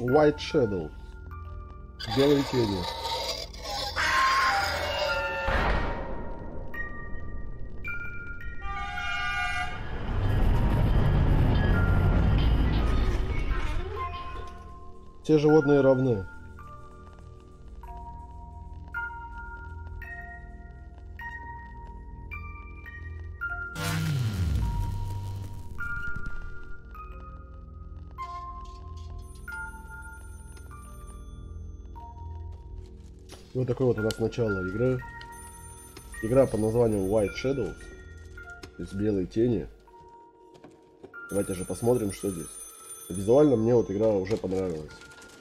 White Shadow. Белые тени. Все животные равны. Такое вот у нас начало игры. Игра под названием White Shadows. То есть белые тени. Давайте же посмотрим, что здесь. Визуально мне вот игра уже понравилась.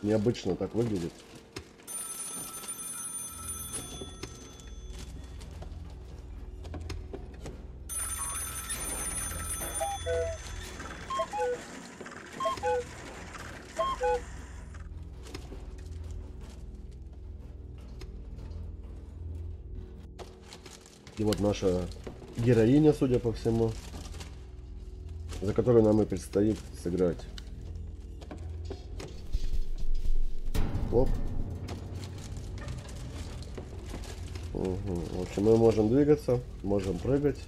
Необычно так выглядит. Наша героиня, судя по всему, за которой нам и предстоит сыграть. Оп. Угу. В общем, мы можем двигаться, можем прыгать,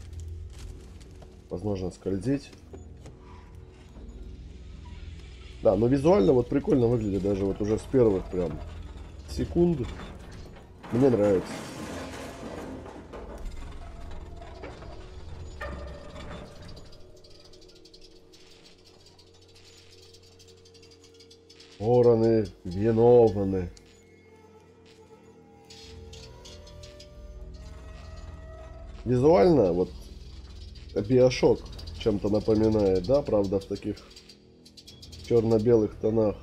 возможно скользить. Да, но визуально вот прикольно выглядит даже вот уже с первых прям секунд. Мне нравится. Вороны виновны. Визуально вот Биошок чем-то напоминает, да, правда, в таких черно-белых тонах.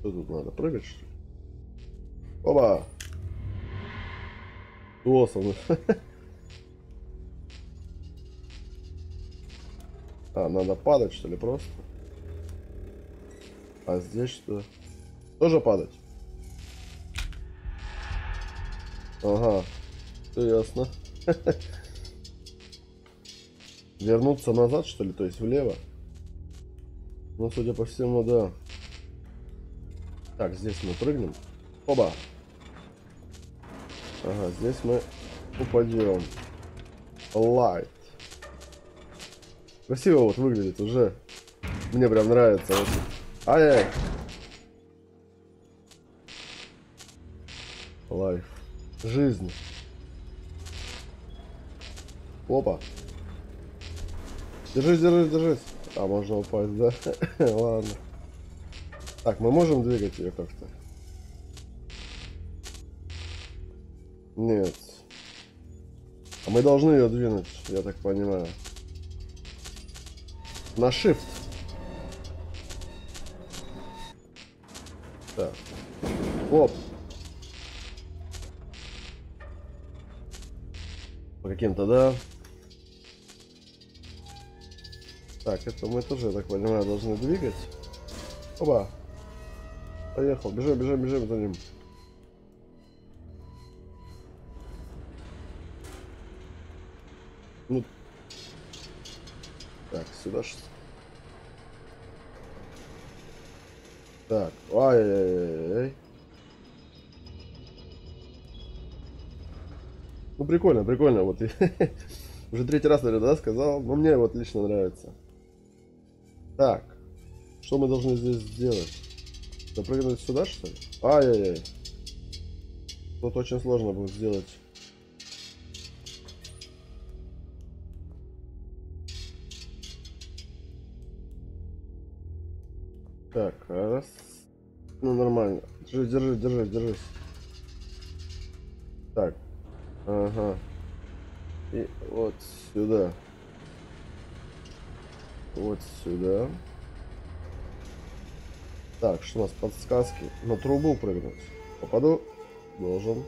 Что тут надо, прыгать что ли? Оба! Осом. А, надо падать, что ли, просто? А здесь что? Тоже падать? Ага. Все ясно. Вернуться назад, что ли? То есть влево? Ну, судя по всему, да. Так, здесь мы прыгнем. Оба. Ага, здесь мы упадем. Light. Красиво вот выглядит уже. Мне прям нравится очень. Ай-яй. Life. Жизнь. Опа. Держись, держись, держись. А, можно упасть, да? Ладно. Так, мы можем двигать ее как-то? Нет. А мы должны ее двинуть, я так понимаю. На shift. Так. Оп. По каким-то, да. Так, это мы тоже, я так понимаю, должны двигать. Оба. Поехал. Бежим, бежим, бежим за ним. Ну. Так, сюда что Так, ай-яй-яй. Ну прикольно, прикольно, вот уже третий раз, наверное, да, сказал, но мне вот лично нравится. Так, что мы должны здесь сделать? Запрыгнуть сюда, что ли? Ай-яй-яй. Тут очень сложно будет сделать. Нормально. Держи, держи, держи, держись. Так. Ага. И вот сюда. Вот сюда. Так, что у нас подсказки? На трубу прыгнуть. Попаду? Должен.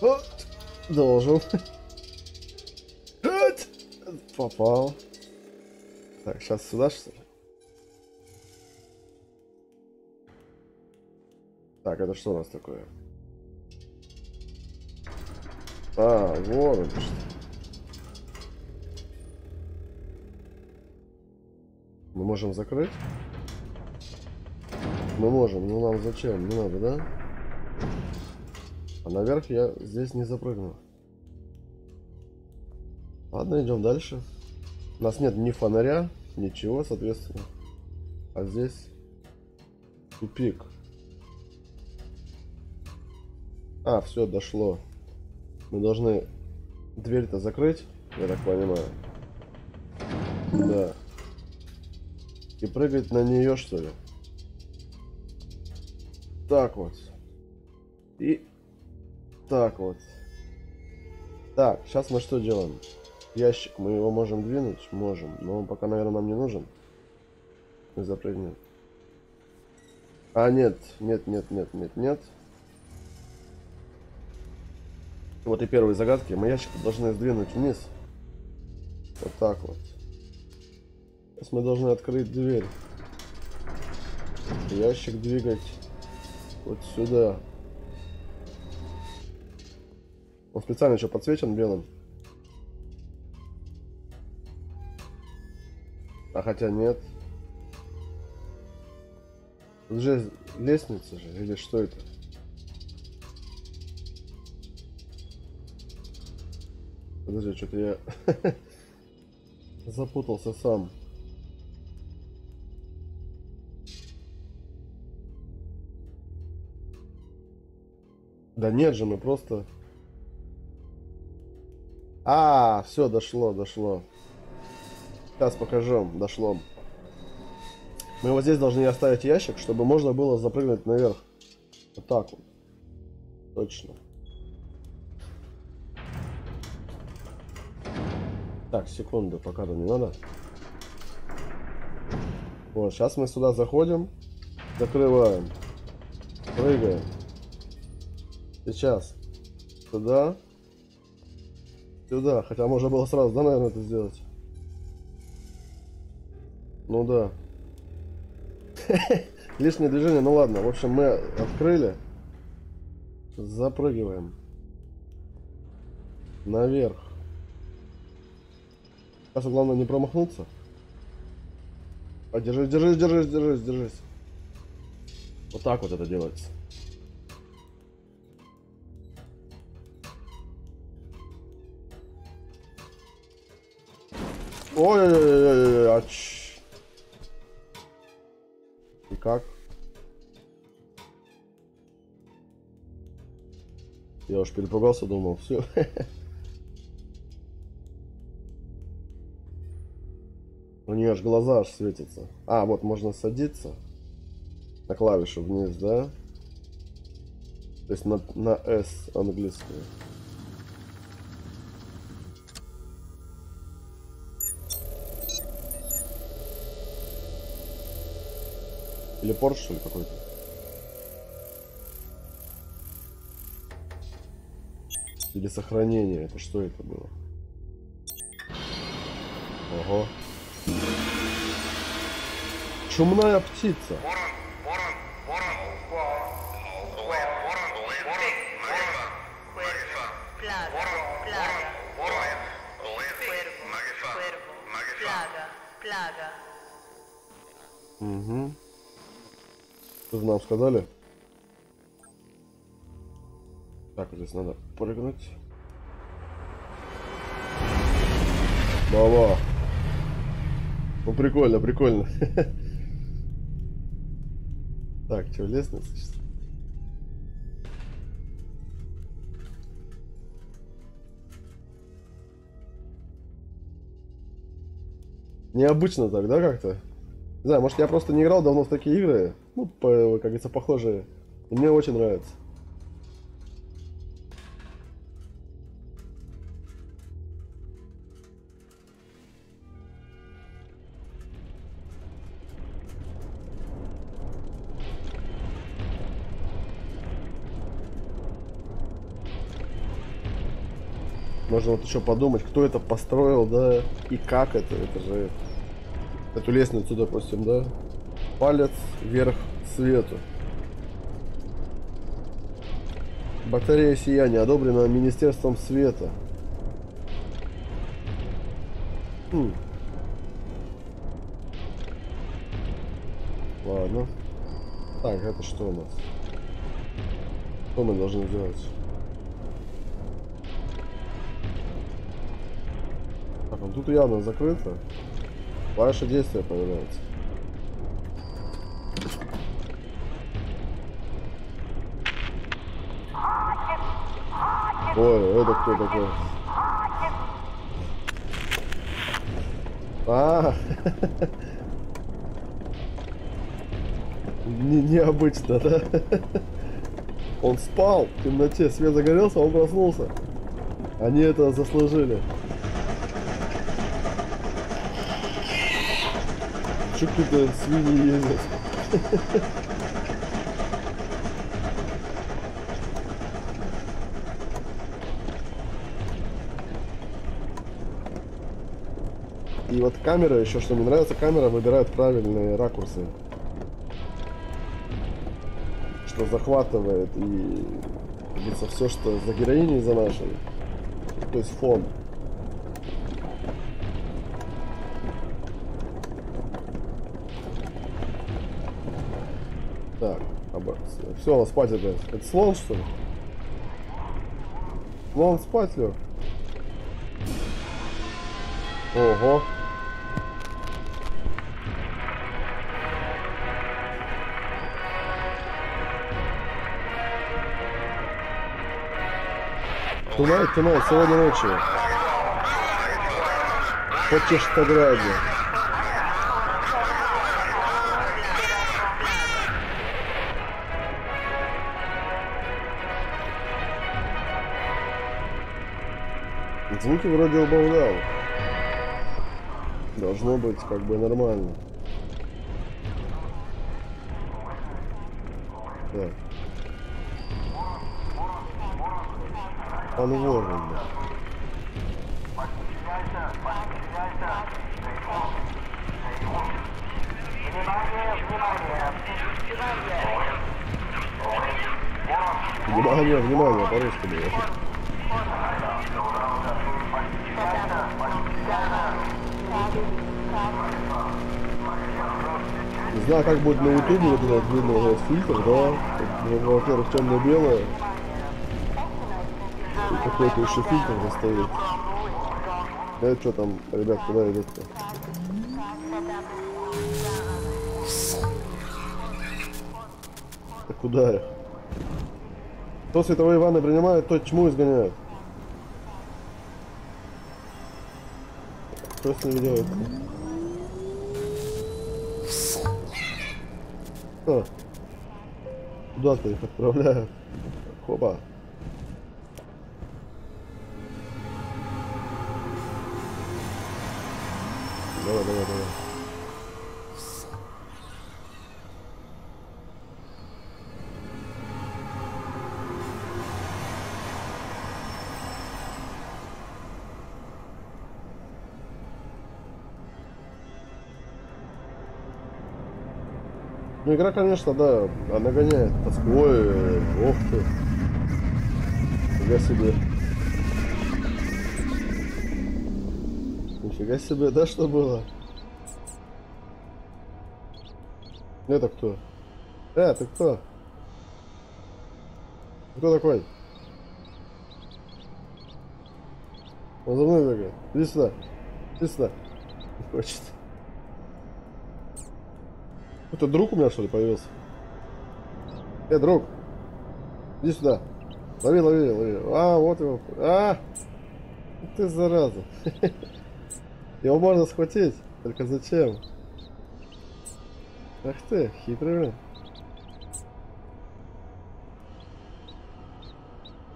Вот. Должен. Вот. Попал. Так, сейчас сюда что ли? Так, это что у нас такое? А, вот он что. Мы можем закрыть? мы можем. Ну нам зачем? Не надо, да? А наверх я здесь не запрыгну. Ладно, идем дальше. У нас нет ни фонаря, ничего, соответственно. А здесь тупик. А, все, дошло. Мы должны дверь-то закрыть, я так понимаю. Да. И прыгать на нее, что ли? Так вот. И так вот. Так, сейчас мы что делаем? Ящик, мы его можем двинуть? Можем. Но он пока, наверное, нам не нужен. Мы запрыгнем. А, нет, нет, нет, нет, нет, нет. Вот и первые загадки. Мы ящик должны сдвинуть вниз. Вот так вот. Сейчас мы должны открыть дверь. Ящик двигать вот сюда. Он специально еще подсвечен белым. А хотя нет. Тут же лестница же, или что это? Подожди, что-то я запутался сам. Да нет же, мы просто... А, все, дошло, дошло. Сейчас покажем, дошло. Мы вот здесь должны оставить ящик, чтобы можно было запрыгнуть наверх. Вот так вот. Точно. Так, секунду, пока то не надо. Вот, сейчас мы сюда заходим, закрываем, прыгаем. Сейчас. Сюда. Сюда. Хотя можно было сразу, да, наверное, это сделать. Ну да. Лишнее движение, ну ладно. В общем, мы открыли. Запрыгиваем. Наверх. Сейчас главное не промахнуться. А, держись, держись, держись, держись, держись. Вот так вот это делается. Ой-ой-ой-ой, а И как? Я уж перепугался, думал, все. У нее аж глаза аж светятся. А, вот можно садиться на клавишу вниз, да? То есть на, на S английскую. Или порт, что ли, какой-то? Или сохранение. Это что это было? Ого. Чумная птица. Угу. Что нам сказали? Так, здесь надо прыгнуть. Баба. Ну прикольно, прикольно. Так, что, лестница? Необычно так, да, как-то? Не знаю, может я просто не играл давно в такие игры. Ну, по, как говорится, похожие. И мне очень нравится. Можно вот еще подумать, кто это построил, да, и как это, это же эту лестницу, допустим, да, палец вверх свету. Батарея сияния одобрена Министерством света. Хм. Ладно. Так, это что у нас? Что мы должны делать? Тут явно закрыто. Ваше действие появляется. Ой, это кто такой? А, Не, необычно, да? Он спал в темноте, свет загорелся, он проснулся. Они это заслужили. Че какие-то свиньи ездят? И вот камера, еще что мне нравится, камера выбирает правильные ракурсы. Что захватывает и говорится, все, что за героиней за нашей. То есть фон. Все, спать опять. Это слон, что ли? Слон спать лег. Ого. Тунайт, тунайт, сегодня ночью. В Чештограде. Звуки вроде убавлял. Должно быть как бы нормально. Так. Пан Ворон. Внимание, внимание, по-русски было. Не знаю, как будет на ютубе, вот этот видно вот этот фильтр, да? Ну, Во-первых, темно-белое. И какой-то еще фильтр стоит. Да что там, ребят, куда идут-то? Да куда их? Кто световые ванны принимает, тот тьму изгоняет. Что с ними делать? Что? Куда ты их отправляют? Хопа. Давай, давай, давай. Ну игра, конечно, да, она гоняет тоской, ох ты. Нифига себе. Нифига себе, да, что было? Это кто? Э, ты кто? Кто такой? Он за мной бегает. Иди сюда. Иди сюда. Не хочет. Это друг у меня что ли появился? Э, друг. Иди сюда. Лови, лови, лови. А, вот его. А! Ты зараза. Его можно схватить. Только зачем? Ах ты, хитрый. блин.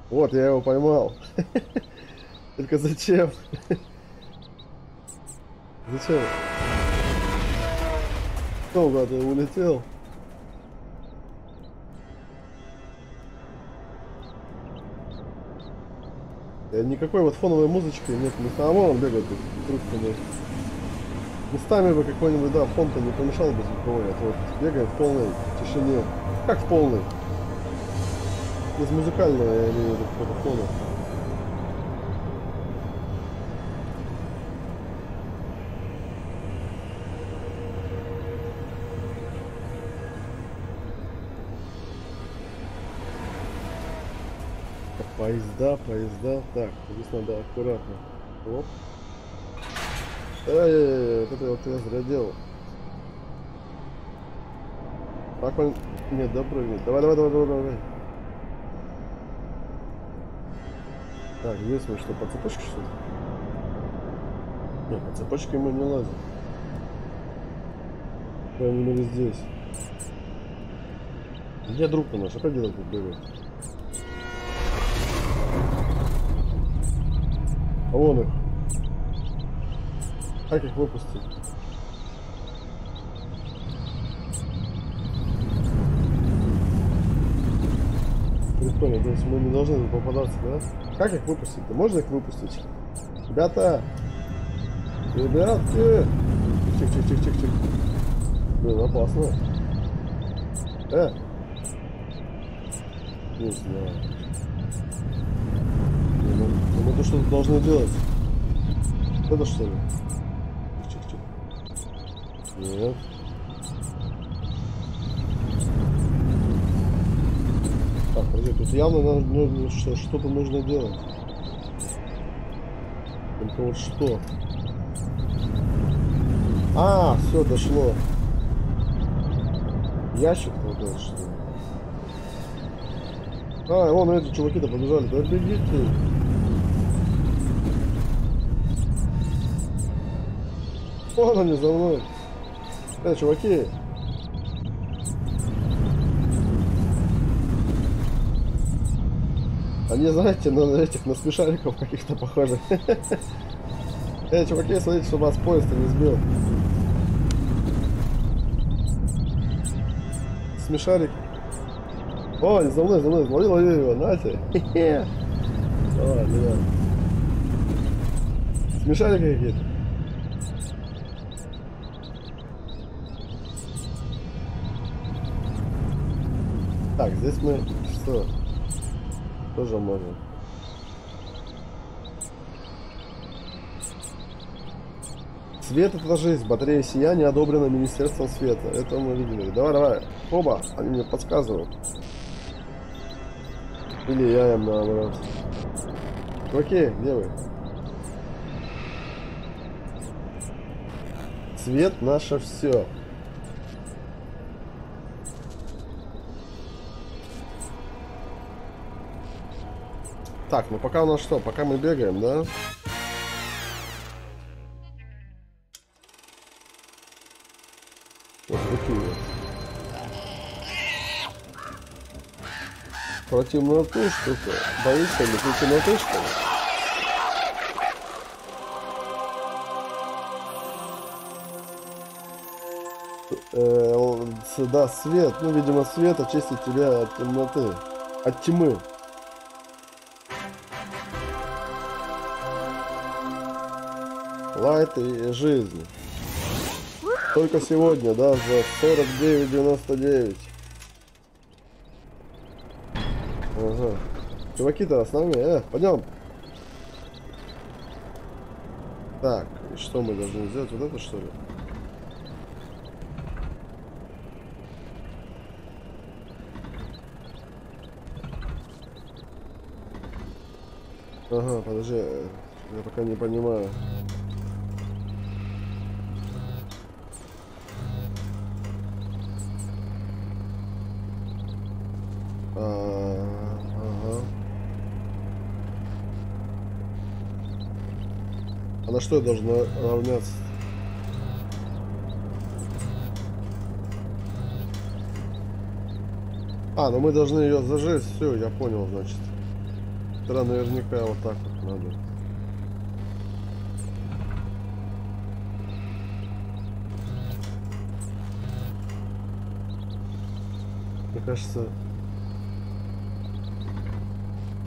Вот, я его поймал. Только зачем? Зачем? Кто куда-то улетел? Никакой вот фоновой музычки нет. Не вон он бегает трубками. Местами бы какой-нибудь, да, фон-то не помешал бы звуковой, а то вот бегаем в полной тишине. Как в полной? Без музыкального, я имею в виду, фона. Поезда, поезда. Так, здесь надо аккуратно. Оп. Эй, вот это вот я зря делал. Так он... Нет, допрыгнет. Давай, давай, давай, давай, давай. Так, здесь мы что, по цепочке что ли? Нет, по цепочке мы не лазим. По крайней мере здесь. Где друг наш? Опять где-то тут бегает. Вон их. Как их выпустить? Прикольно, то есть мы не должны попадаться, да? Как их выпустить? -то? Можно их выпустить? Ребята! Ребятки! Тихо, тихо, тихо, тихо, тихо. Блин, опасно. Э! Не знаю. Ну, ну, мы то что-то должны делать. Это что ли? Тихо, тихо. Нет. Так, подожди, тут явно нужно, что-то нужно делать. Только вот что? А, все, дошло. Ящик вот этот что ли? А, вон эти чуваки-то побежали. Да бегите. Вон они за мной. Эй, чуваки. Они, знаете, на этих, на смешариков каких-то похожи. Эй, чуваки, смотрите, чтобы вас поезд не сбил. Смешарик. О, за мной, за мной, лови, лови его, нате. Давай, давай. Смешарики какие-то. Так, здесь мы что? Тоже можем. Свет это жизнь. Батарея сияния одобрена Министерством света. Это мы видели. Давай, давай. Оба. Они мне подсказывают. Или я им наоборот. Окей, где вы? Свет наше все. Так, ну пока у нас что? Пока мы бегаем, да? Вот такие. Про темноту что-то. Боишься ли ты темноты, что ли? Э, да, свет. Ну, видимо, свет очистит тебя от темноты. От тьмы. Лайт и жизнь. Только сегодня, да, за 49.99. Ага. Чуваки-то с нами, э, пойдем. Так, и что мы должны сделать? Вот это что ли? Ага, подожди, я пока не понимаю. Что я должен равняться? А, ну мы должны ее зажечь. Все, я понял, значит. Тогда наверняка вот так вот надо. Мне кажется,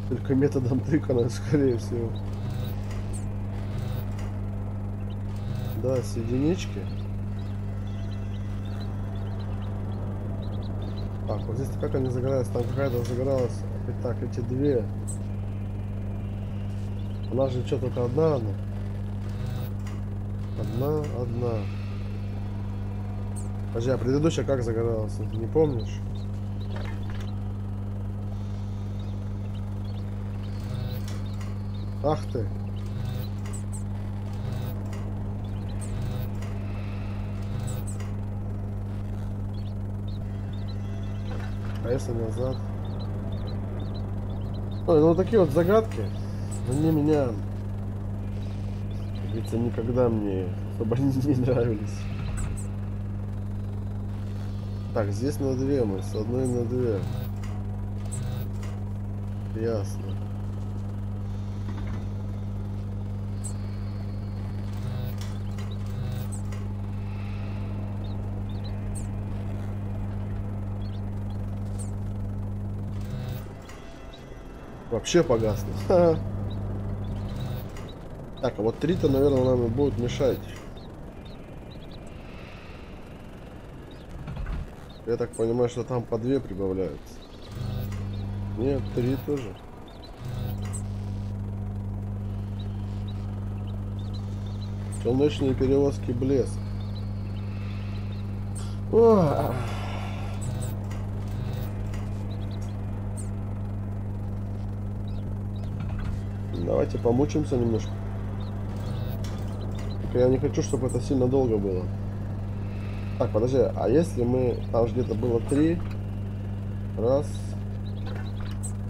только методом тыка, скорее всего. Да, с единички. Так, вот здесь как они загораются? Там какая-то загоралась. Итак, эти две. Она же что только одна она. Одна, одна. Подожди, а предыдущая как загоралась? Ты не помнишь? Ах ты. Если назад? Ой, ну вот такие вот загадки, они меня, как говорится, никогда мне особо не нравились. Так, здесь на две мы, с одной на две. Ясно. Вообще погасло. Так, а вот три-то, наверное, нам и будут мешать. Я так понимаю, что там по две прибавляются. Нет, три тоже. Челночные перевозки блеск. Ох. Давайте помучимся немножко. Только я не хочу, чтобы это сильно долго было. Так, подожди, а если мы... Там же где-то было три. Раз.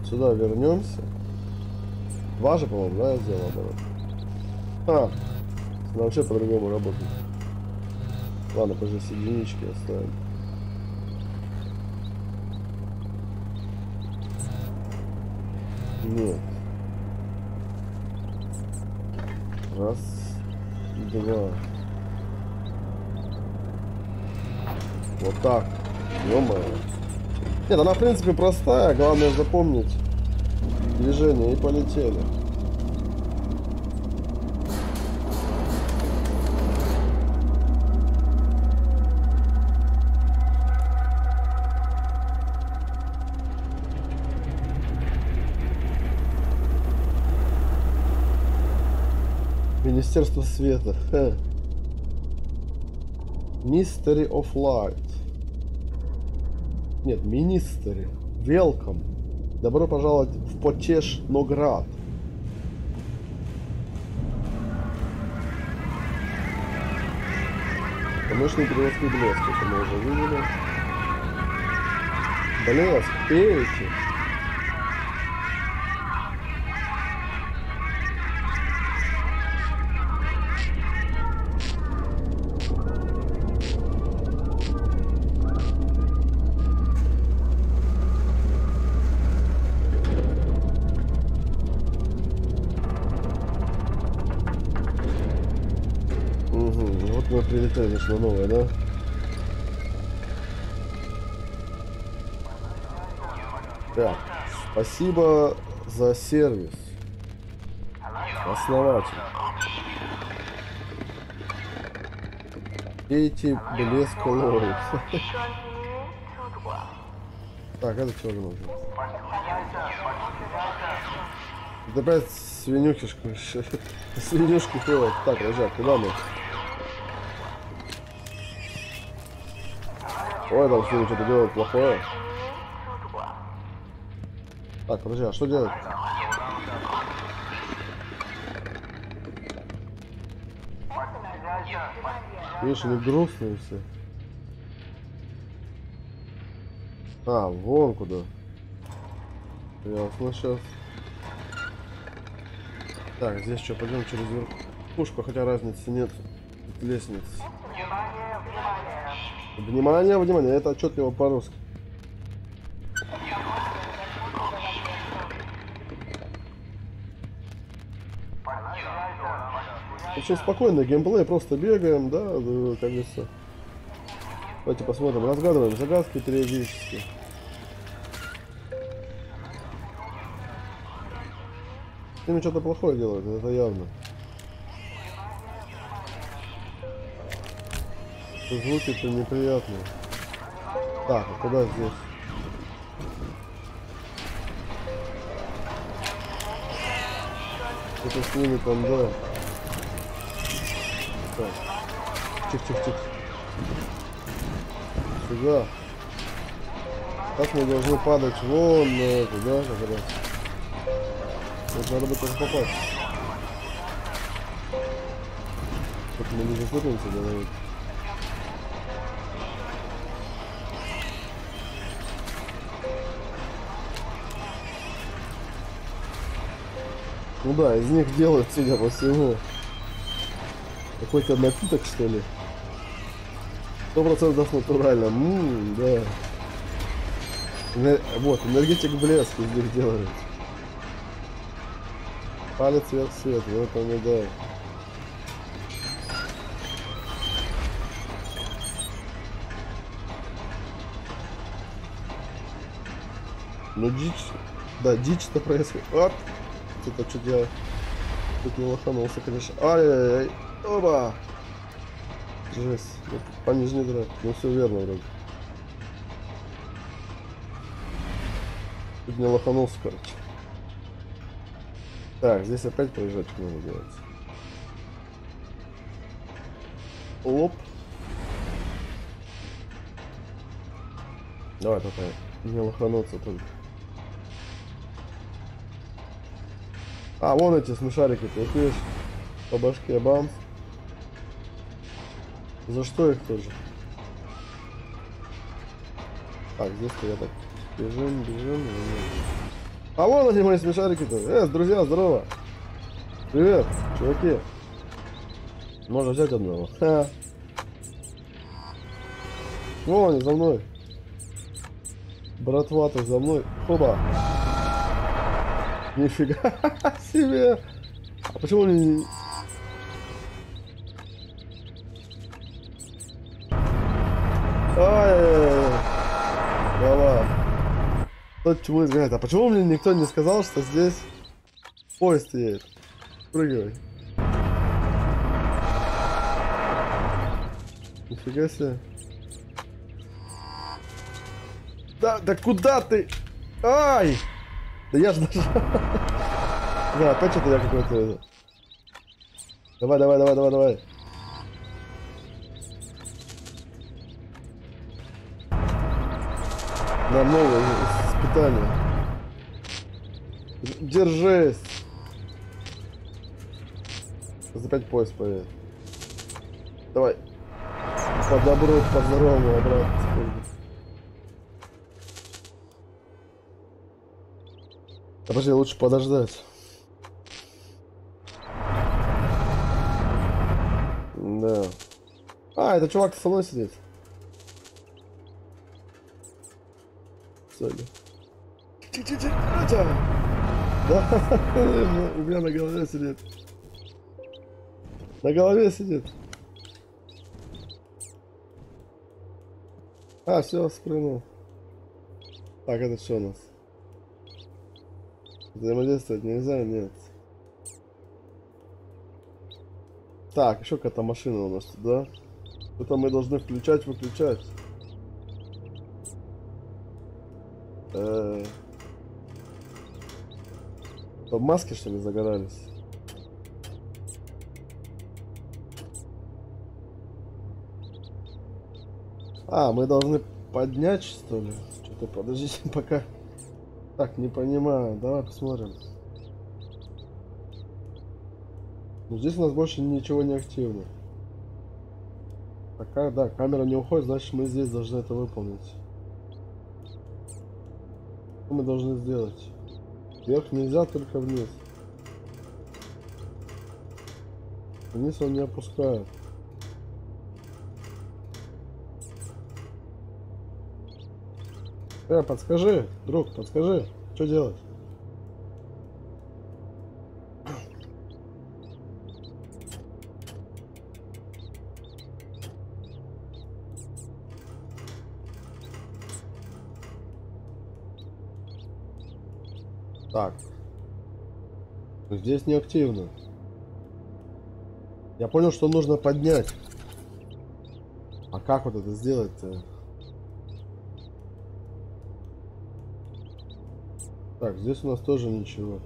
Сюда вернемся. Два же, по-моему, да, я сделал наоборот. А, она вообще по-другому работает. Ладно, позже с единички оставим. Нет. Раз, два. Вот так. ё -моё. Нет, она в принципе простая, главное запомнить движение и полетели. Министерство света. Mystery of Light. Нет, Ministry. Welcome. Добро пожаловать в Потеш Ноград. Помощный переводский блеск, это мы уже видели. Блеск, пейте. На новое, да? Так, спасибо за сервис. Основатель. Эти блеск лоры. Так, это что же нужно? Это опять свинюшки, свинюшки ходят. Так, Рожак, куда мы? Ой, там что что-то делает плохое. Так, подожди, а что делать? Видишь, они грустные все. А, вон куда. Ясно, сейчас. Так, здесь что, пойдем через верхушку, хотя разницы нет. Лестницы. Внимание, внимание, это отчетливо по-русски. Очень спокойно геймплей, просто бегаем, да, как говорится. Давайте посмотрим, разгадываем загадки периодически. С ними что-то плохое делают, это явно. что звуки-то неприятные. Так, а куда здесь? Это с ними там, да. Так. Тихо-тихо-тихо. Сюда. Так мы должны падать вон на эту, да, как раз. Вот надо бы тоже попасть. Чтобы мы не запутаемся, наверное. Ну да, из них делают, судя по всему, какой-то напиток, что ли. Сто процентов натурально. Ммм, да. Энер... Вот, энергетик блеск из них делают. Палец вверх свет, вот он и да. Ну дичь, да, дичь-то происходит. Это что я тут не лоханулся, конечно. Ай-яй-яй, оба! Жесть, по нижней драть. Ну все верно вроде. Тут не лоханулся, короче. Так, здесь опять проезжать надо делать. Оп. Давай только не лохануться только. А, вон эти смешарики, ты их видишь? По башке бам. За что их тоже? Так, здесь-то я так бежим, бежим. А вон они мои смешарики-то. Э, друзья, здорово. Привет, чуваки. Можно взять одного. Ха. Вон они за мной. Братва, ты за мной. Хоба. Нифига себе. А почему они... Ай, давай. Тот чему изгоняет. А почему мне никто не сказал, что здесь поезд едет? Прыгай. Нифига себе. Да, да куда ты? Ай! Да я же даже... Да, опять что-то я какой-то... Давай, давай, давай, давай, давай. На новое испытание. Держись. Опять поезд поедет. Давай. По добру, по здоровому обратно. Подожди, лучше подождать. Да. А, это чувак со мной сидит. Сори. Да, у меня на голове сидит. На голове сидит. А, все, спрыгнул. Так, это что у нас? Взаимодействовать нельзя, нет. Так, еще какая-то машина у нас тут, да? Что-то мы должны включать, выключать. Э -э. маски, что ли, загорались? А, мы должны поднять, что ли? Что-то, подождите, пока... Так, не понимаю. Давай посмотрим. Ну, здесь у нас больше ничего не активно. Пока, да, камера не уходит, значит мы здесь должны это выполнить. Что мы должны сделать? Вверх нельзя, только вниз. Вниз он не опускает. Э, подскажи, друг, подскажи, что делать? Так. Здесь не активно. Я понял, что нужно поднять. А как вот это сделать-то? Так, здесь у нас тоже ничего.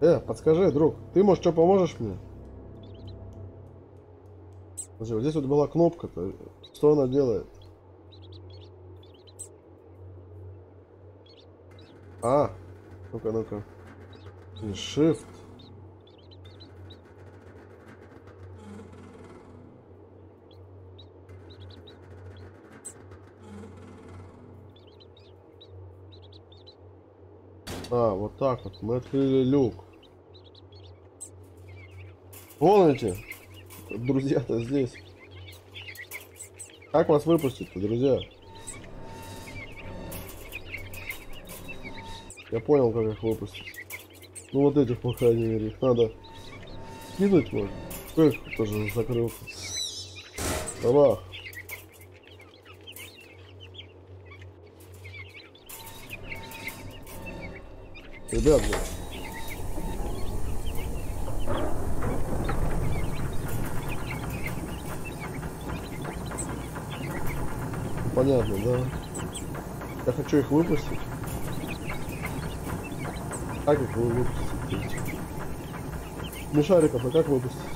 Э, подскажи, друг, ты, может, что поможешь мне? Подожди, вот здесь вот была кнопка-то. Что она делает? А, ну-ка, ну-ка. Shift. А, вот так вот. Мы открыли люк. Помните? Друзья-то здесь. Как вас выпустить-то, друзья? Я понял, как их выпустить. Ну вот этих, по крайней мере, их надо кинуть можно. Кто их тоже закрыл? Давай. Ребят. Понятно, да? Я хочу их выпустить. Как их вы выпустите? Мишариков, а как выпустить?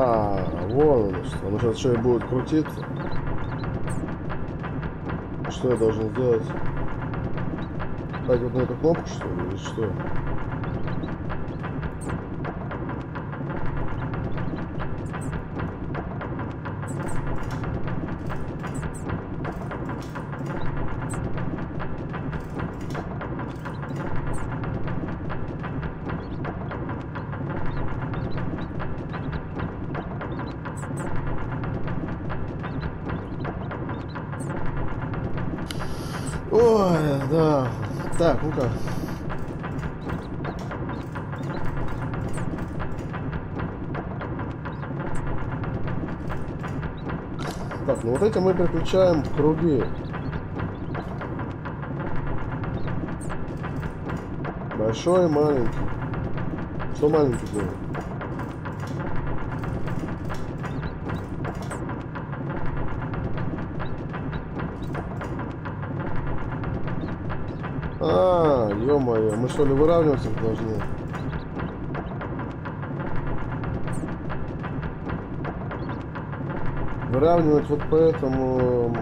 А, вон оно что. Оно сейчас еще и будет крутиться. Что я должен сделать? Так, вот на эту кнопку, что ли, или что? Эти мы переключаем в круги. Большой и маленький. Что маленький делает? А, ё-моё, мы что ли выравниваться должны? Выравнивать вот поэтому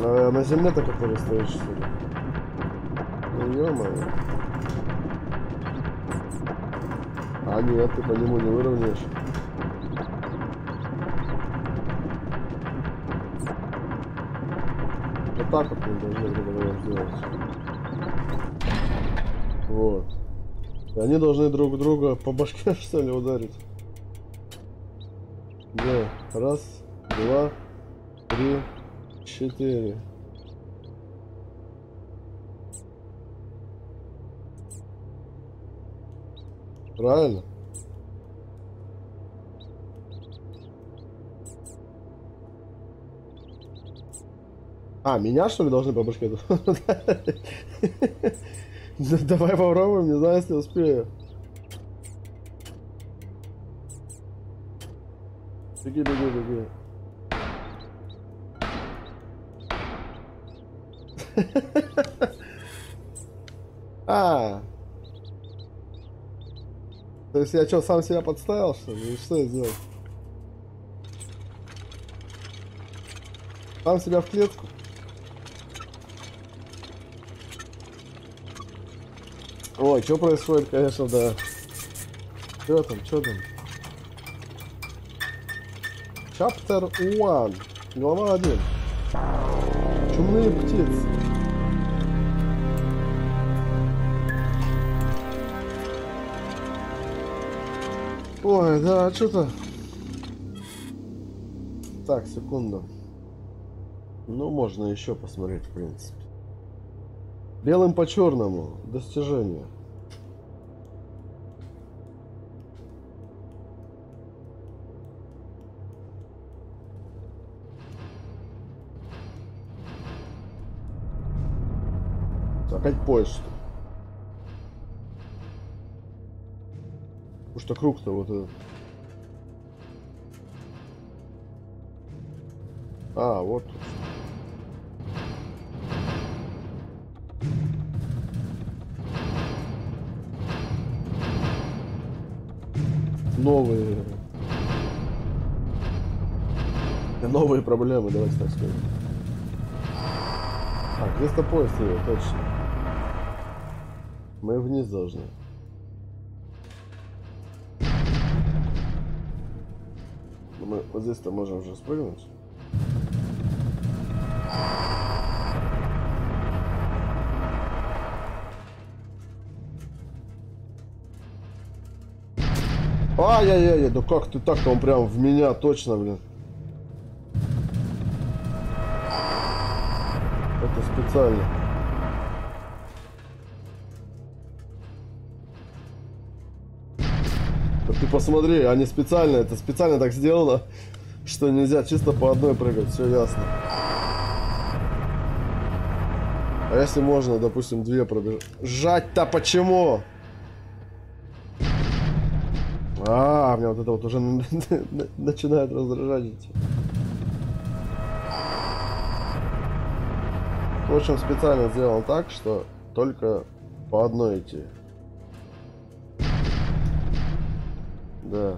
э, на земле-то который стоит что ли? Ну ё-моё. А нет, ты по нему не выровняешь. Вот так вот мы должны, говоря, сделать. Вот. Они должны друг друга по башке, что ли, ударить. Да. Раз, три, четыре. Правильно? А, меня что ли должны по башке? Давай попробуем, не знаю, если успею. Беги, беги, беги. А. То есть я что, сам себя подставил, что ли? Что я сделал? Сам себя в клетку? Ой, что происходит, конечно, да. Что там, что там? Chapter 1. Глава 1. Чумные птицы. Ой, да, что-то... Так, секунду. Ну, можно еще посмотреть, в принципе. Белым по черному. Достижение. Опять поезд. Что круг-то вот этот. А, вот. новые... Новые проблемы, давайте так скажем. А, крестопоезд его, точно. Мы вниз должны. Мы вот здесь-то можем уже спрыгнуть. Ай-яй-яй, да как ты так-то он прям в меня точно, блин. Это специально. Посмотри, они специально, это специально так сделано, что нельзя чисто по одной прыгать, все ясно. А если можно, допустим, две пробежать? Жать-то почему? А, меня вот это вот уже начинает раздражать. В общем, специально сделал так, что только по одной идти. Да.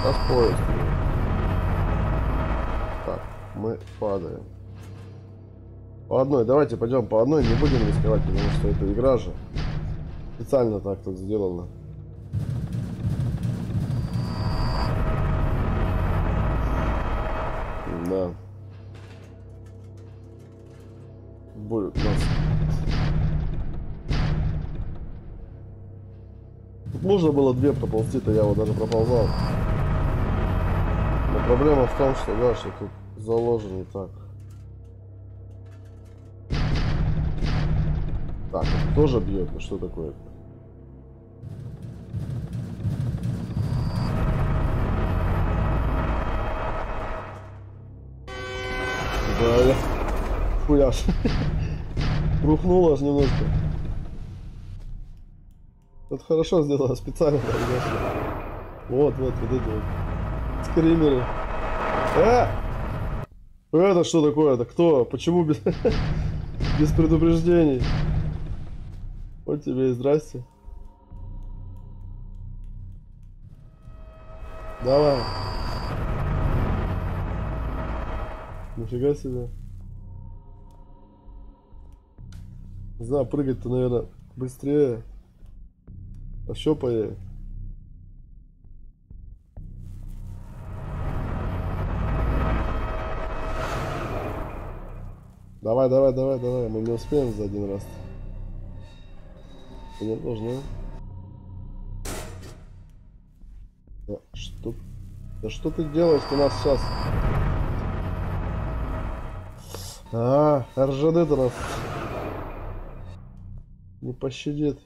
Сейчас поезд. Так, мы падаем. По одной, давайте пойдем по одной, не будем рисковать, потому что это игра же. Специально так тут сделано. Тут можно было две проползти-то, я вот даже проползал. Но проблема в том, что, да, что тут заложено так. Так, это тоже бьет, ну что такое? -то? Да, хуяш. Рухнуло аж немножко. Это хорошо сделано, специально. Вот, вот, вот эти вот скримеры. Э! Это что такое? Это кто? Почему без, без предупреждений? Вот тебе и здрасте. Давай. Нифига себе. Не знаю, прыгать-то, наверное, быстрее. А Пощупай. Давай, давай, давай, давай. Мы не успеем за один раз. Не должны. Да, что? Да что ты делаешь у нас сейчас? А, РЖД-то нас не пощадит.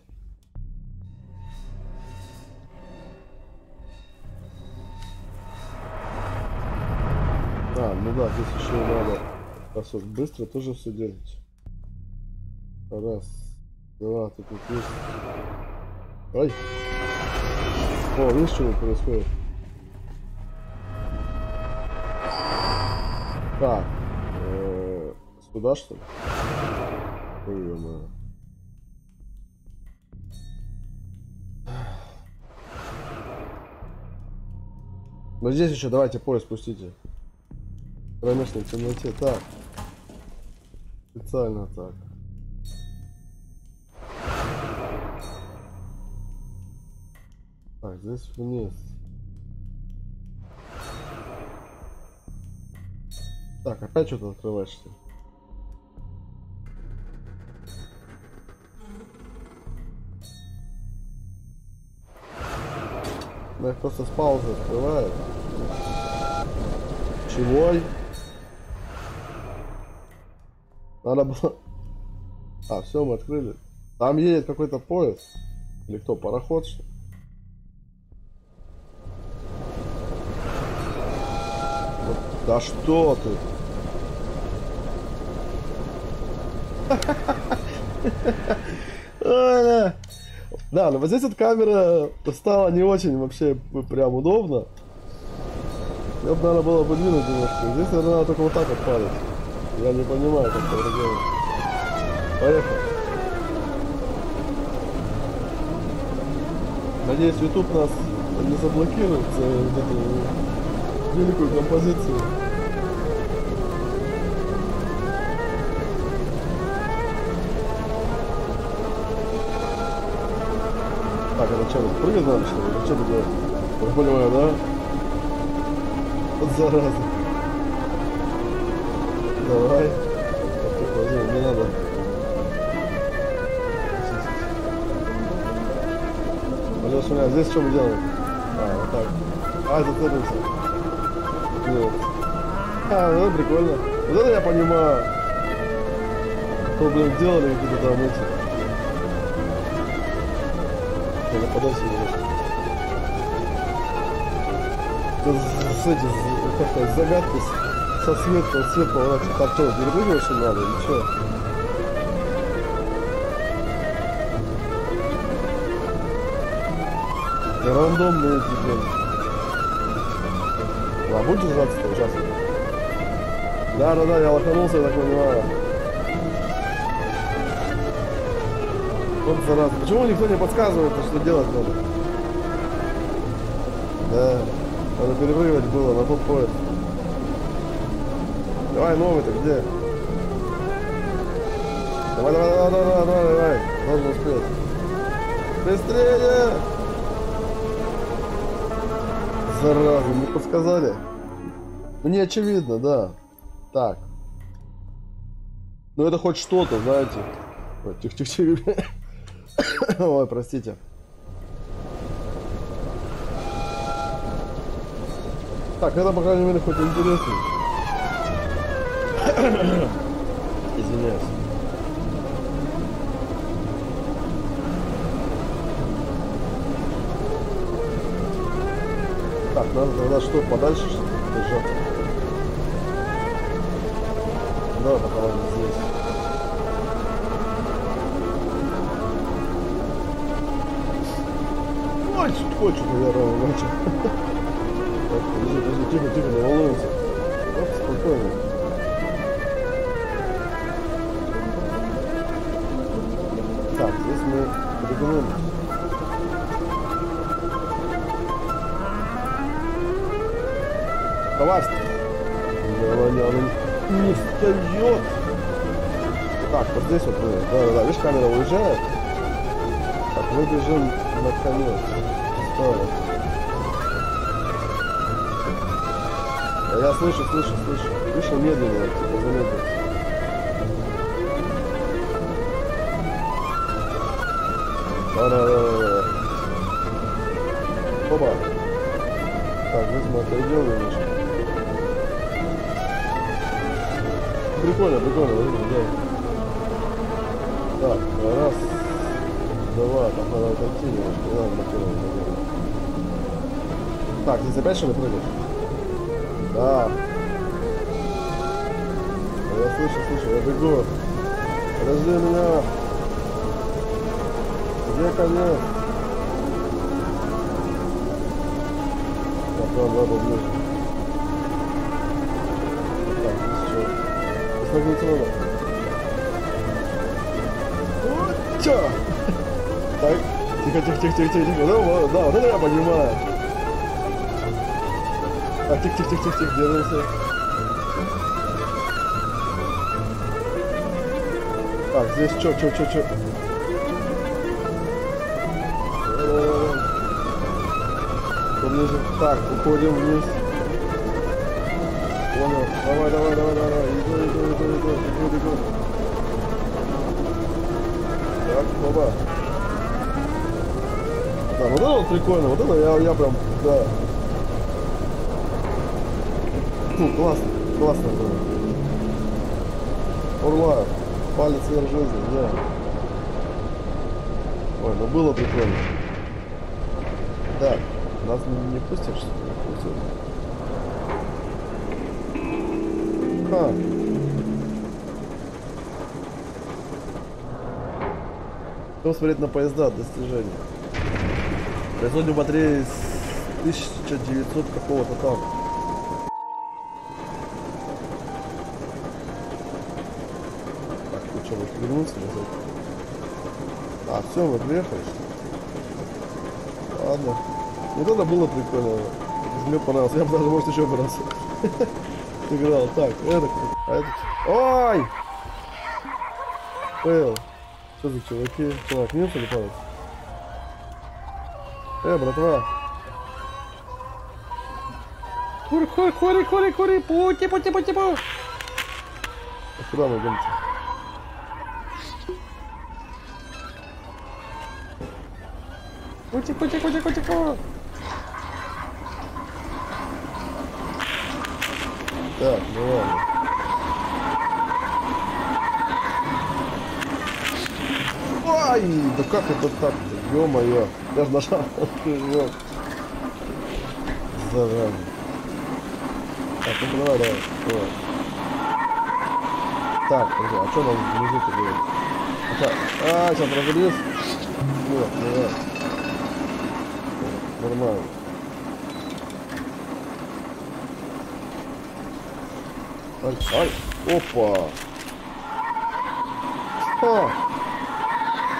Ну да, здесь еще надо посок быстро тоже все делать. Раз, два, тут, тут есть. Ай! О, видишь, что происходит? Так. Сюда, что ли? Ой, Но здесь еще давайте поезд спустите. В кромешной темноте. Так. Специально так. Так, здесь вниз. Так, опять что-то открываешься. Она их просто с паузы открывает. Чего? Надо было... А, все, мы открыли. Там едет какой-то поезд. Или кто, пароход, что Да что ты? Да, но вот здесь вот камера стала не очень вообще прям удобно. Я бы, наверное, было подвинуть немножко. Здесь, надо только вот так вот. Я не понимаю, как это делать. Поехали. надеюсь, YouTube нас не заблокирует за вот эту великую композицию. Так, это что, прыгать надо, что ли? Что? Я понимаю, да? Вот зараза. Давай. Тихо, не надо. Алёша, а здесь что мы делаем? А, вот так. А, зацепимся. Нет. А, ну прикольно. Вот это я понимаю. Что, блин, делали какие-то там эти. Подальше немножко. Это с, с с- загадки с- со светом, свет поворачивает. Так что, им надо или что? Да рандомные эти, блин. А будешь держаться-то сейчас? Да, да, да, я лоханулся, я так понимаю. Вот зараза. Почему никто не подсказывает, что делать надо? Да, надо перепрыгивать было на тот поезд. Давай, новый-то где? Давай, давай, давай, давай, давай, давай. Должен успеть. Быстрее! Зараза, не подсказали? Ну не очевидно, да. Так. Ну это хоть что-то, знаете. Ой, тихо-тихо-тихо. Ой, простите. Так, это, по крайней мере, хоть интересно. Извиняюсь. Так, надо тогда что, подальше что ли, держаться? Да, пока ладно, здесь. Чуть хочет, наверное. Так, подожди, подожди, тихо, тихо, не волнуйся. Спокойно. Мы перегнули. Давай. Она, не встает. Так, вот здесь вот. Да, да, да. Видишь, камера уезжает. Так, мы бежим на конец. А я слышу, слышу, слышу. Слышу медленно, типа замедленно. Опа. Так, мы отойдем немножко. Прикольно, прикольно, смотрите, да. Так, раз, два, так надо отойти немножко, не надо блокировать, наверное. Так, здесь опять что ли прыгаешь? Да. Я слышу, слышу, я бегу. Подожди меня. Где конец? Так, ладно, ладно, ближе. Так, здесь что? Здесь магнитола. Вот чё? Так, тихо, тихо, тихо, тихо, тихо. Да, вот, да, вот это я понимаю. Так, тихо, тихо, тихо, тихо, тихо, держимся. Так, здесь что, что, что, что? Поближе. Так, уходим вниз. Понял. Давай, давай, давай, давай. Иду, иду, иду, иду, иду, иду. Так, оба. Да, вот это вот прикольно, вот это я, я прям, да. Ну, классно, классно было. Ура! Палец вверх жизни, да. Ой, ну было прикольно. Нас не, пустишь? Пустят. Ха. Кто смотреть на поезда достижения? Производим батареи с 1900 какого-то там. Так, ты что, вот вернулся назад? А, все, мы приехали. Ладно. Вот это было прикольно. Мне понравилось. Я бы даже, может, еще бы раз играл. Так, это кто? А это... Ой! Фейл. Что за чуваки? Чувак, нет или падает? Э, братва. Кури, кури, кури, кури, кури, пути, пути, пути, пути. А куда мы идем-то? Пути, пути, пути, пути, пути. Так, ну ладно. Ай, да как это так-то? Ё-моё. Я же нажал. Вот. Зараза. Так, ну давай, давай. давай. Так, подожди, а что нам внизу-то делать? А, сейчас разрез. Нет, давай. Нормально. Ай, ай, опа. Ха.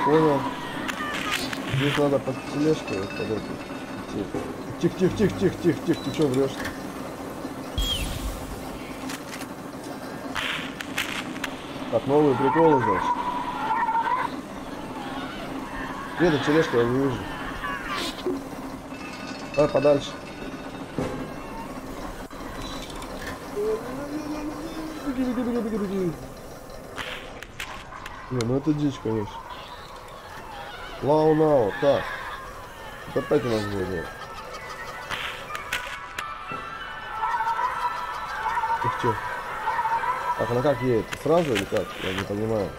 Понял. Здесь надо под тележкой вот под эту. Тихо, тихо, тихо, тихо, тихо, тихо, ты что врешь? Так, новые приколы, значит. Где эта тележка, я не вижу. Давай подальше. Беги, беги, беги, беги, беги. Не, ну это дичь, конечно. Лау-нау, так. Это опять у нас будет. Их чё? Так, она как едет? Сразу или как? Я не понимаю.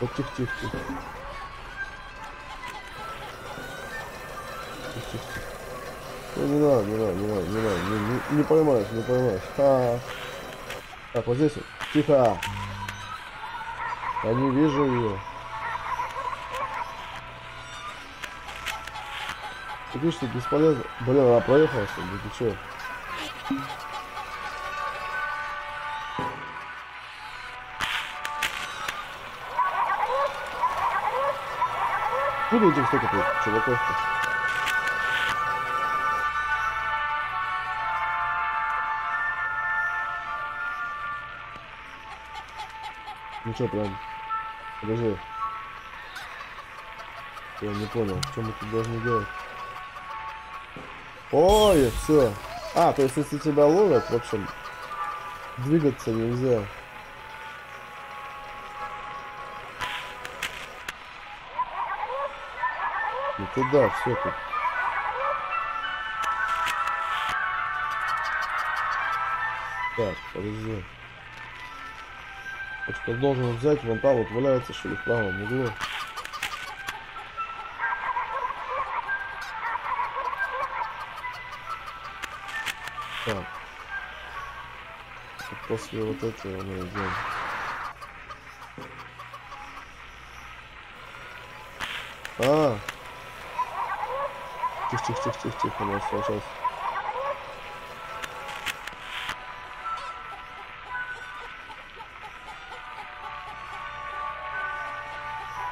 Вот тихо, Ну, не надо, не надо, не надо, не надо, не, не, не поймаешь, не поймаешь. Ха. Так, вот здесь. Тихо. Я не вижу ее. Ты видишь, что бесполезно. Блин, она проехала, что ли? Ты чё? Откуда этих столько тут чуваков-то? Ну что, прям... Подожди. Я не понял, что мы тут должны делать. Ой, все. А, то есть если тебя ловят, в общем, двигаться нельзя. Ну туда, все тут. Так, подожди. Вот что должен взять, вон там вот валяется, что ли, в правом углу. Так. Вот После вот этого мы идем. А. Тихо, тихо, тихо, тихо, тихо, у нас сейчас.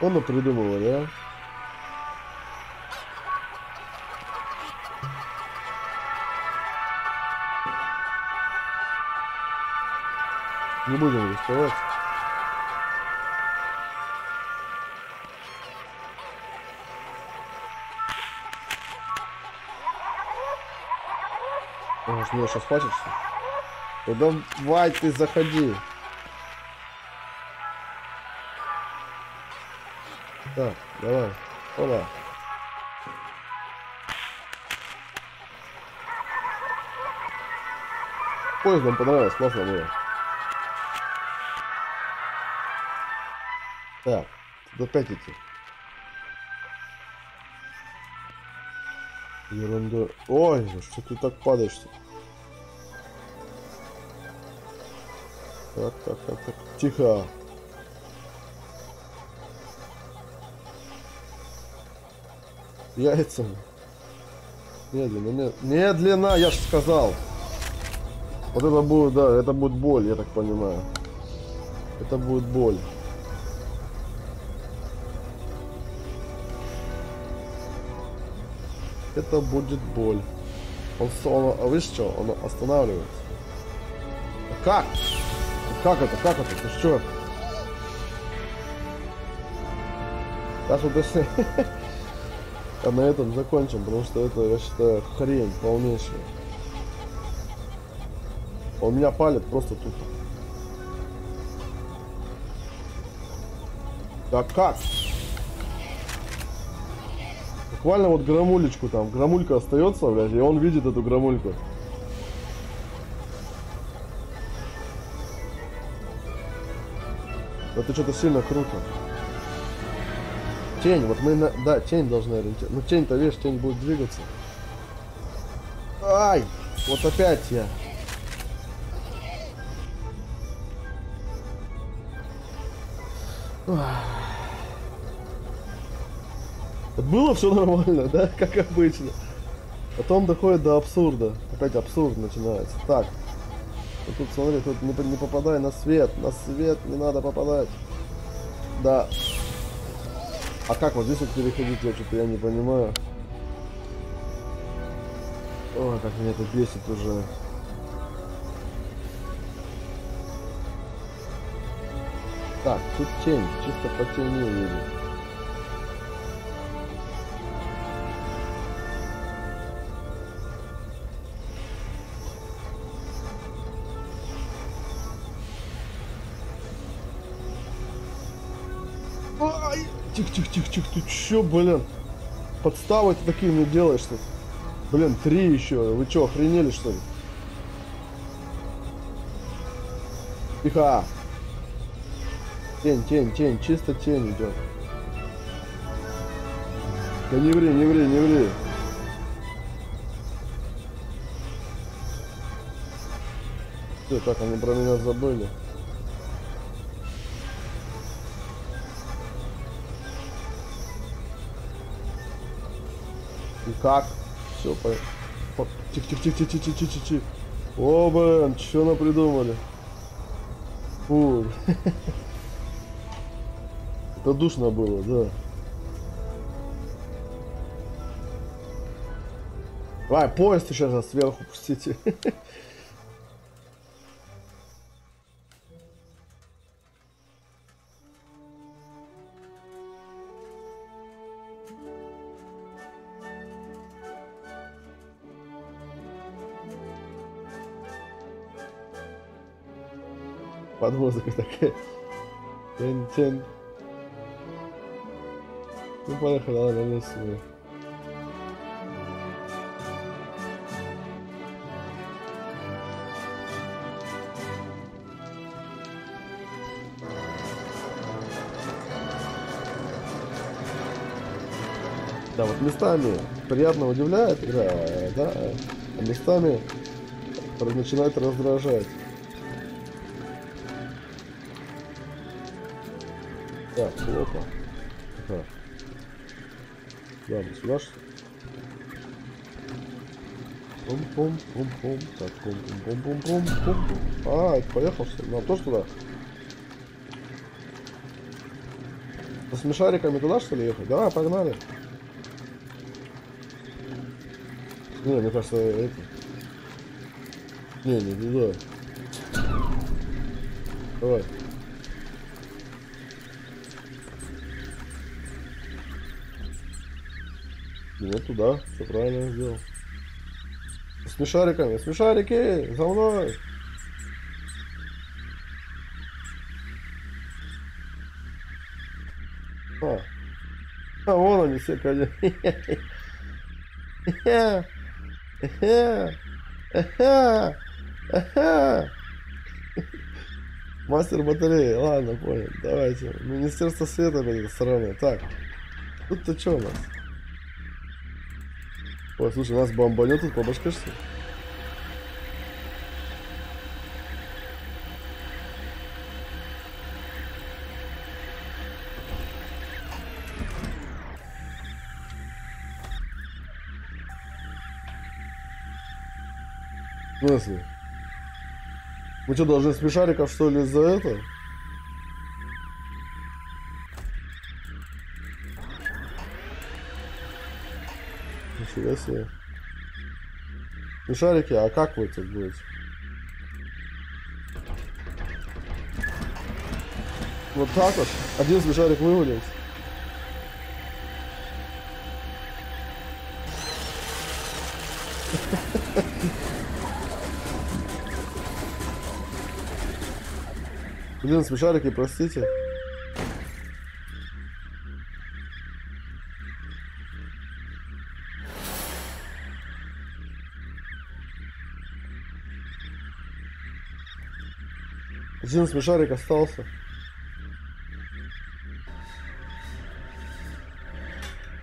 Он придумывал, да? Не будем рисковать. Же меня сейчас хватится. Да давай ты заходи. Так, давай. Ола. Поезд нам понравилось, классно было. Так, тут опять идти. Ерунда. Ой, что ты так падаешь-то? Так, так, так, так. Тихо. яйцами. Медленно, медленно, я же сказал. Вот это будет, да, это будет боль, я так понимаю. Это будет боль. Это будет боль. Он, он а вы что, он останавливается. А как? А как это, как это, ты что? Даже даже... А на этом закончим, потому что это, я считаю, хрень полнейшая. Он меня палит просто тупо. Да как? Буквально вот грамулечку там, грамулька остается, блядь, и он видит эту грамульку. Это что-то сильно круто. Тень, вот мы на... Да, тень должна ориентироваться. Ну тень-то, видишь, тень будет двигаться. Ай! Вот опять я. Было все нормально, да, как обычно. Потом доходит до абсурда. Опять абсурд начинается. Так. Вот тут смотри, тут не, не попадай на свет. На свет не надо попадать. Да. А как вот здесь вот переходить, я что-то я не понимаю. Ой, как меня это бесит уже. Так, тут тень, чисто по тени видно. Тихо, тихо, тихо, тихо, ты чё, блин? Подставы ты такие мне делаешь тут. Блин, три еще. Вы чё, охренели что ли? Тихо. Тень, тень, тень, чисто тень идет. Да не ври, не ври, не ври. Все, так, они про меня забыли. Как? Все, по... по- Тихо, тихо, тихо, тихо, тихо, тихо, тихо. О, блин, что нам придумали? Фу. Это душно было, да. Давай, поезд еще раз сверху пустите. Под музыку такая. Тень. Ну, поехали, ладно, на себе. Да, вот местами приятно удивляет игра, да, а местами начинает раздражать. Так, опа. Ага. Ладно, сюда что ли? Пум-пум-пум-пум. Так, пум-пум-пум-пум-пум-пум. А, это поехал что? Нам тоже туда? Со смешариками туда что ли ехать? Давай, погнали. Не, мне кажется, это... Не, не туда. Давай. Ну, Туда, все правильно сделал. С смешариками, смешарики, за мной! А, а вон они все, конечно. Мастер батареи, ладно, понял. Давайте. Министерство света, блин, сраное. Так. Тут-то что у нас? Ой, слушай, нас бомбанет тут по башке, что ли? Смысле? Мы что, должны смешариков, что ли, из-за этого? Нифига себе. Смешарики, а как вы тут будете? Вот так вот. Один смешарик вывалился. Блин, смешарики, простите. Один смешарик остался.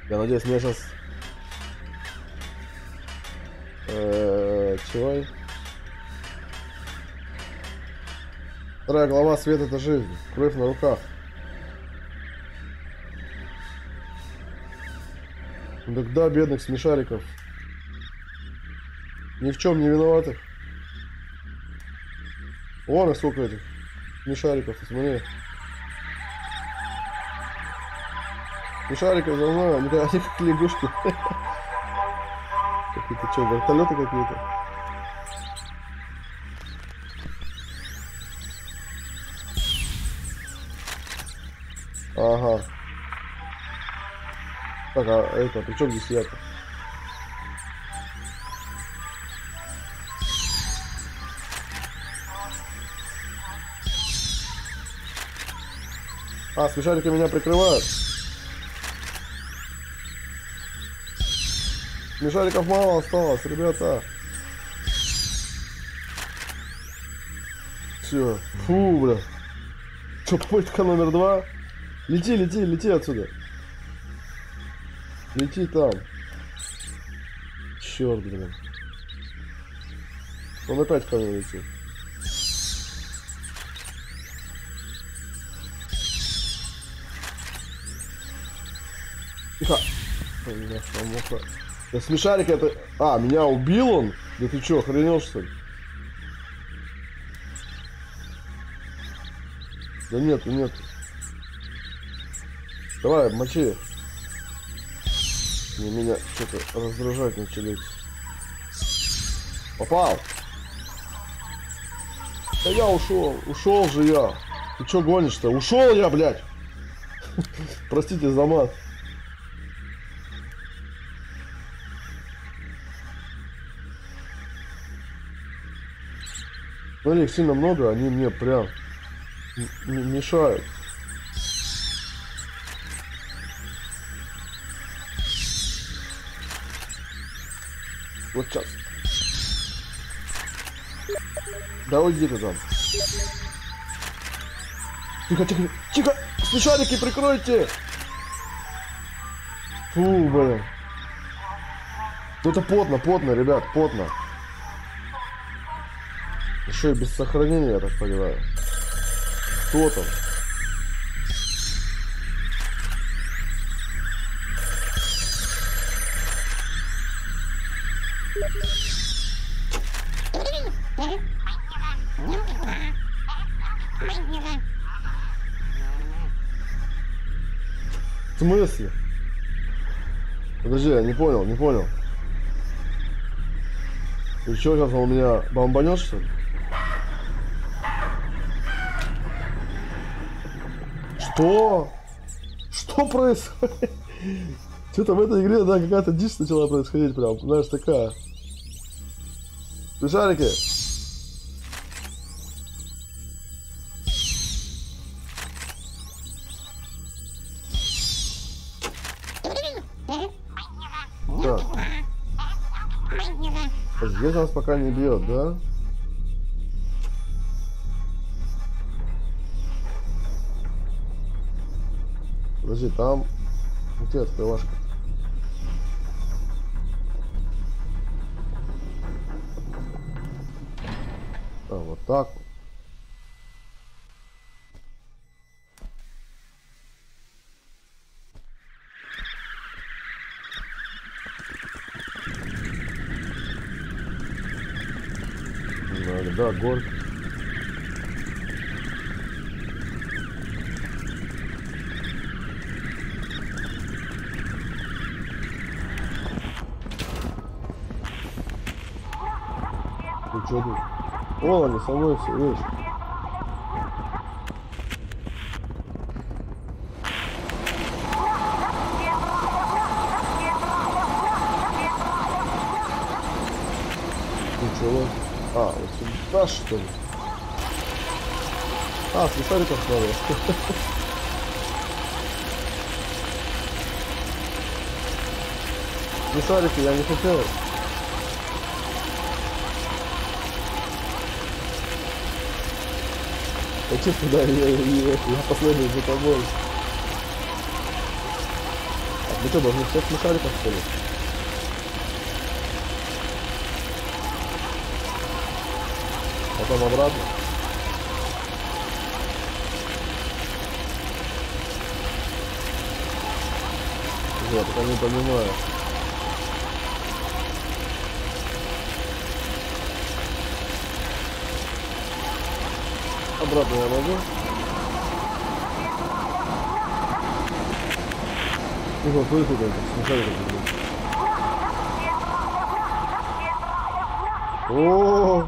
Я надеюсь, меня сейчас... Чего? Вторая глава свет это жизнь. Кровь на руках. Тогда бедных смешариков. Ни в чем не виноватых. Вон их сколько этих смешариков, смотри. Смешариков за мной, они, они как лягушки. Какие-то что, вертолеты какие-то? Ага. Так, а это, при чем здесь я-то? А, смешарики меня прикрывают. Смешариков мало осталось, ребята. Все. Фу, бля. Что, попытка номер два? Лети, лети, лети отсюда. Лети там. Черт, блин. Он опять ко мне летит. Тихо. Да смешарик это... А, меня убил он? Да ты чё, охренел что ли? Да нету, нету. Давай, мочи. Не, меня что-то раздражать начали. Попал. Да я ушел. Ушел же я. Ты что гонишь-то? Ушел я, блядь. Простите за мат. Смотри, их сильно много, они мне прям мешают. Вот сейчас. Да уйди ты там. Тихо, тихо, тихо! Смешарики прикройте! Фу, блин. Ну это потно, потно, ребят, потно. Еще и без сохранения, я так понимаю. Кто там? В смысле? Подожди, я не понял, не понял. Ты что, сейчас у меня бомбанет, что ли? Что? Что происходит? Что-то в этой игре, да, какая-то дичь начала происходить прям, знаешь, такая. Смешарики. Так. Здесь нас пока не бьет, да? Подожди, там... Где открывашка? А, вот так вот. Да, горка. Что тут? О, они со мной все, видишь? Ничего. А, вот сюда что ли? А, смешариков надо. Смешарики я не хотел. Я честно, да, я, я, я последую за тобой. А мы что, должны всех смешариков что ли? Потом обратно. Я пока не понимаю. Обратно я могу? Ну смотри, тут это, смешали как О!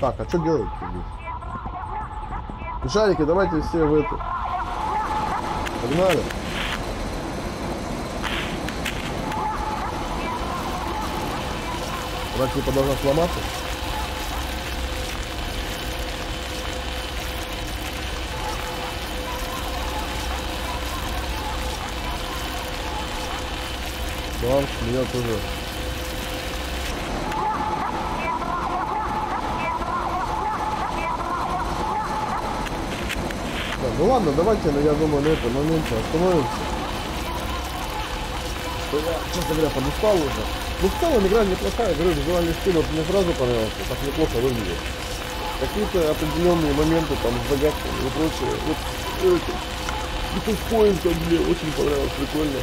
Так, а что делать здесь? Шарики, давайте все в эту. Погнали. Она типа должна сломаться. Да, меня тоже. Ну ладно, давайте, ну, я думаю, на этом моменте остановимся. Что я, честно говоря, подустал уже. Ну, в целом игра неплохая, говорю, визуальный стиль вот мне сразу понравился, так неплохо выглядит. Какие-то определенные моменты там с загадками и прочее. Вот это, это с поинтом мне очень понравилось, прикольно.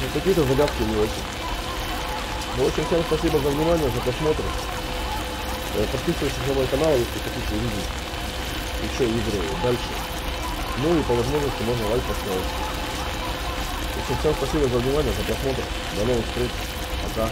Но какие-то загадки не очень. Ну, общем, всем спасибо за внимание, за просмотр. Э, Подписывайтесь на мой канал, если хотите увидеть еще игры дальше. Ну и по возможности можно лайк поставить. Всем спасибо за внимание, за просмотр. До новых встреч. Пока.